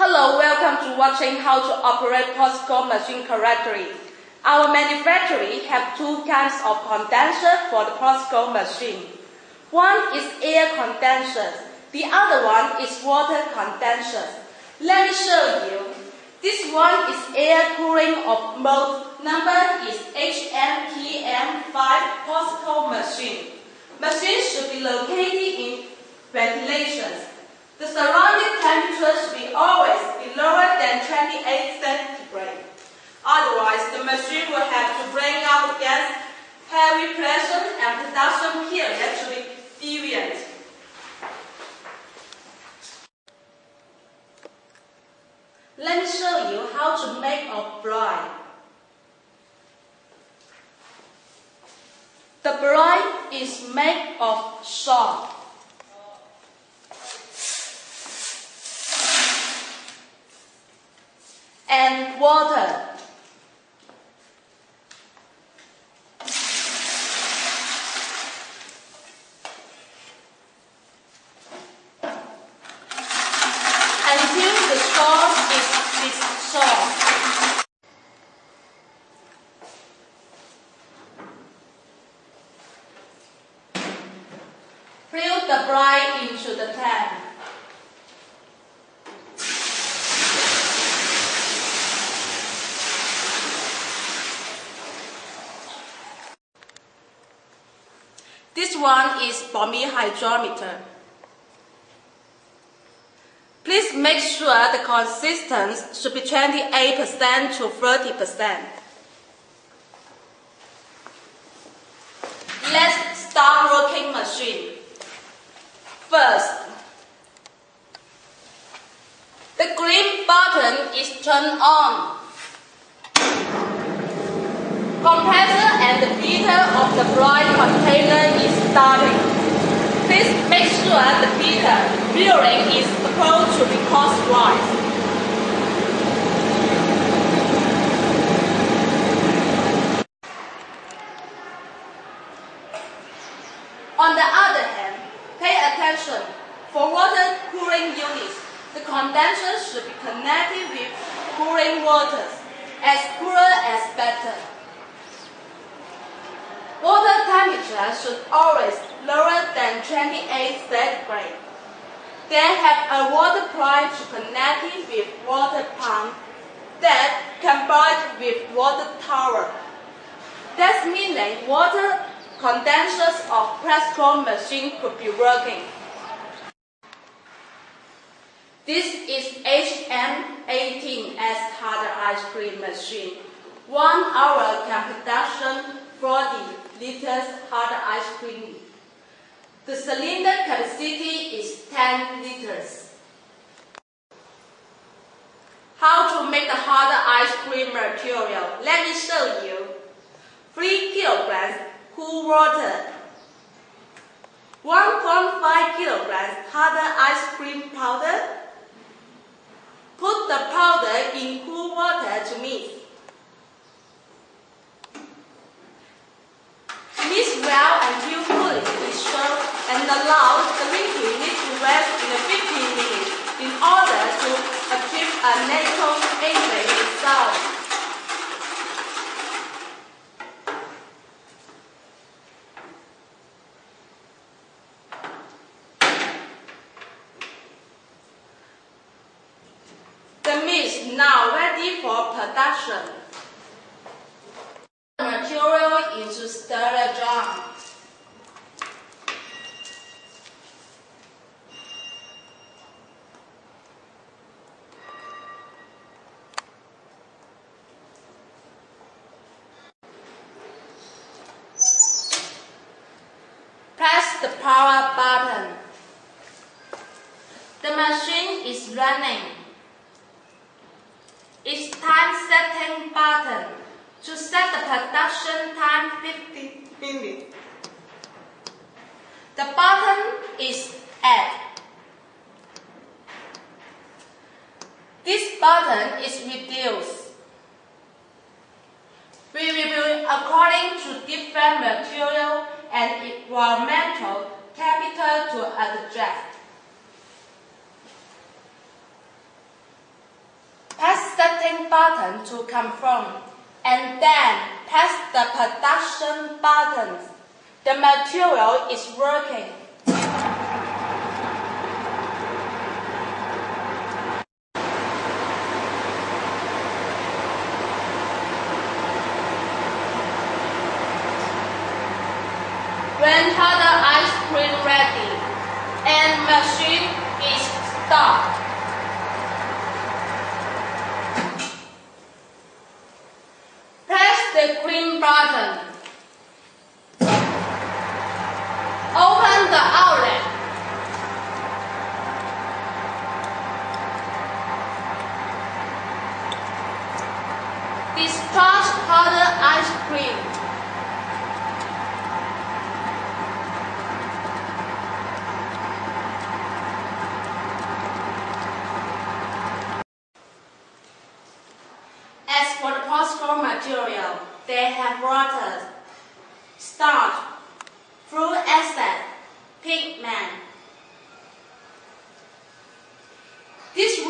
Hello, welcome to watching how to operate popsicle machine correctly. Our manufacturing have two kinds of condenser for the popsicle machine. One is air condenser, the other one is water condenser. Let me show you. This one is air cooling of mode. Number is HMPM5 popsicle machine. Machine should be located in ventilation. The surrounding temperature should be always be lower than 28 centigrade. Otherwise, the machine will have to bring out gas, heavy pressure, and production period should be deviant. Let me show you how to make a brine. The brine is made of salt. And water. Until the is dissolved. Fill the brine into the tank. This one is Baumé hydrometer. Please make sure the consistency should be 28% to 30%. Let's start working machine. First, the green button is turned on. Compressor the beater of the brine container is starting. Please make sure the beater bearing is supposed to be crosswise. On the other hand, pay attention. For water cooling units, the condenser should be connected with cooling waters. As cooler as better. Water temperature should always lower than 28 centigrade. Then have a water pipe to connect it with water pump that combined with water tower. That means that water condensers of press chrome machine could be working. This is HM18S harder ice cream machine. One hour can production 40 liters hard ice cream. The cylinder capacity is 10 liters. How to make the hard ice cream material? Let me show you. 3 kilograms cool water. 1.5 kilograms hard ice cream powder. Put the powder in cool water to mix. Mix well until cooling is shown and allow the liquid to rest in 15 minutes in order to achieve a natural aqueous result. The mix now ready for production. The Material into stirrer jar. Power button. The machine is running. It's time setting button to set the production time 15 minutes. The button is add. This button is reduce. We will according to different material and environmental capital to address. Press the tank button to confirm and then press the production button. The material is working.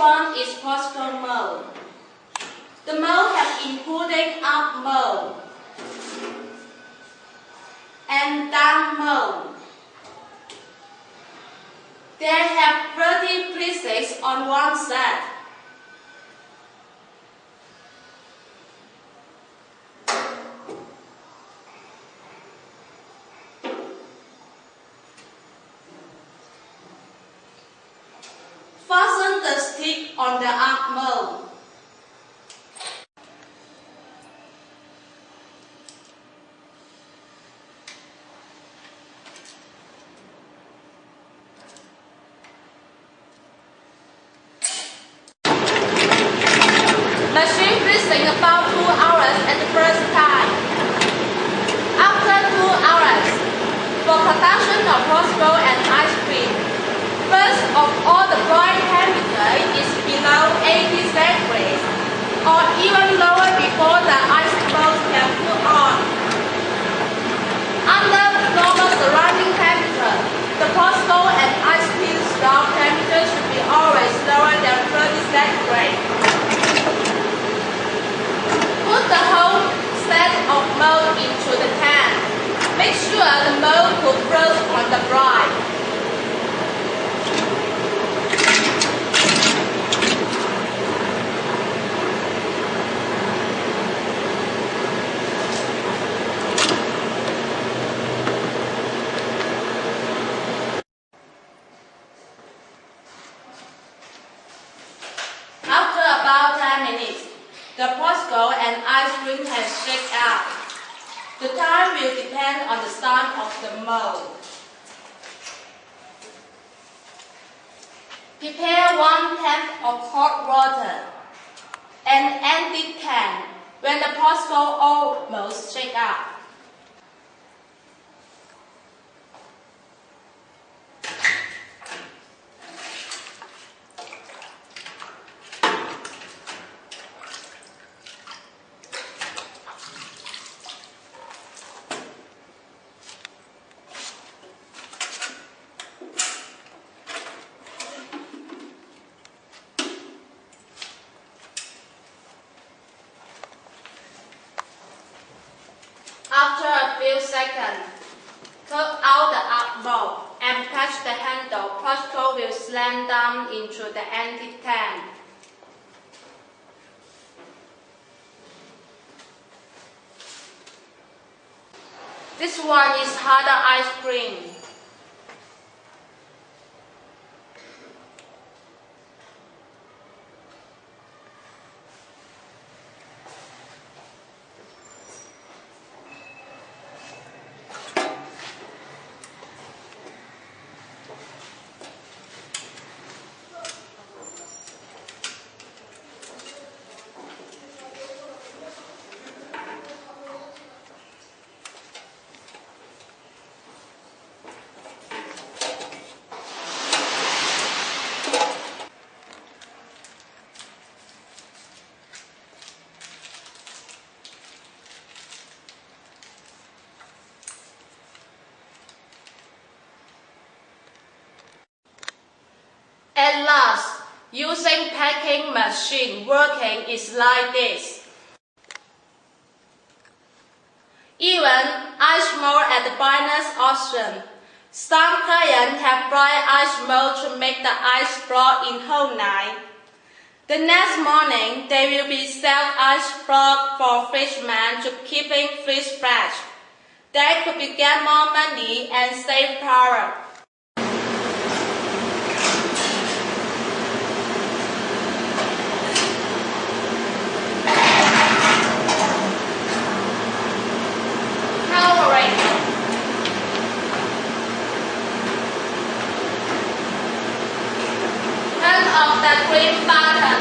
One is POSCO mold. The mold has including up mold and down mold. They have 30 pieces on one set. Stick on the arm. Machine freezing about two hours at the first time. After two hours, for production of and ice cream, first of all the boiling temperature is below 80 centigrade or even lower before the ice balls can cool on. Under normal surrounding temperature, the Roscoe and ice cream stop temperature should be always lower than 30 centigrade. Put the whole set of mold into the can. Make sure the mold will froze on the brine. After about 10 minutes, the Posco and ice cream has shake out. The time will depend on the size of the mold. Prepare one tank of hot water and empty can when the Posco almost shake out. After a few seconds, take out the up bowl and touch the handle. Posco will slam down into the empty. This one is harder ice cream. At last, using machine working is like this. Even ice mold at the buyer's auction. Some clients have fried ice mold to make the ice floor in whole night. The next morning, they will be sell ice block for fishermen to keeping fish fresh. They could get more money and save power. The green button.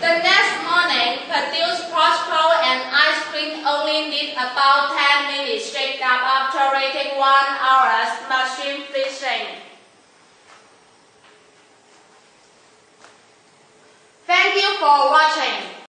The next morning, produce prosper and ice cream only need about 10 minutes shake up after waiting 1 hours machine fishing. Thank you for watching.